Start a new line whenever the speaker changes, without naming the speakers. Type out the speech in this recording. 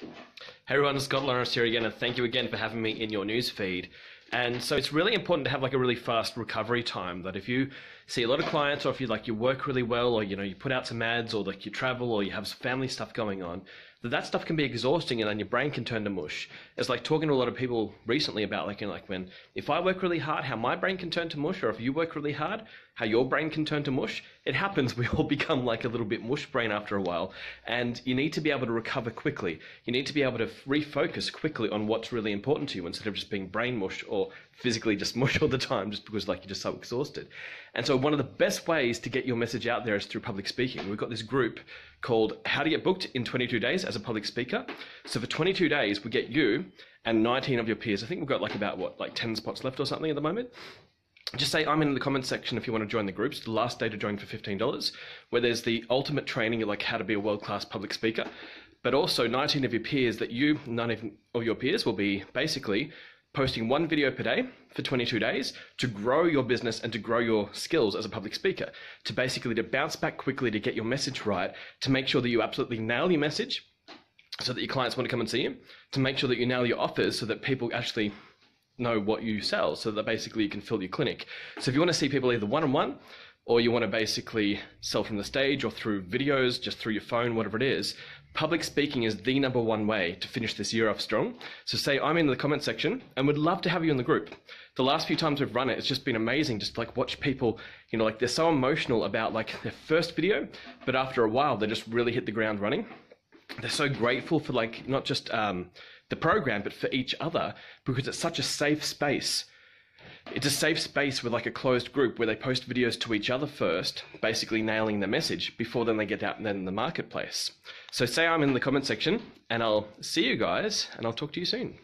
Hey everyone, Scott Lawrence here again, and thank you again for having me in your news feed. And so it's really important to have like a really fast recovery time. That if you see a lot of clients, or if you like you work really well, or you know you put out some ads, or like you travel, or you have family stuff going on, that that stuff can be exhausting, and then your brain can turn to mush. It's like talking to a lot of people recently about like you know like when if I work really hard, how my brain can turn to mush, or if you work really hard, how your brain can turn to mush. It happens. We all become like a little bit mush brain after a while, and you need to be able to recover quickly. You need to be able to refocus quickly on what's really important to you instead of just being brain mush or or physically just mush all the time just because like you're just so exhausted. And so one of the best ways to get your message out there is through public speaking. We've got this group called How to Get Booked in 22 Days as a Public Speaker. So for 22 days, we get you and 19 of your peers. I think we've got like about what, like 10 spots left or something at the moment just say I'm in the comments section if you want to join the groups. The last day to join for $15, where there's the ultimate training like how to be a world class public speaker, but also 19 of your peers that you, none of your peers will be basically posting one video per day for 22 days to grow your business and to grow your skills as a public speaker, to basically to bounce back quickly, to get your message right, to make sure that you absolutely nail your message so that your clients want to come and see you, to make sure that you nail your offers so that people actually know what you sell so that basically you can fill your clinic. So if you want to see people either one on one or you want to basically sell from the stage or through videos, just through your phone, whatever it is, public speaking is the number one way to finish this year off strong. So say I'm in the comment section and would love to have you in the group. The last few times we've run it, it's just been amazing. Just like watch people, you know, like they're so emotional about like their first video, but after a while they just really hit the ground running they're so grateful for like not just um, the program but for each other because it's such a safe space it's a safe space with like a closed group where they post videos to each other first, basically nailing the message before then they get out in the marketplace. So say I'm in the comment section and I'll see you guys and I'll talk to you soon.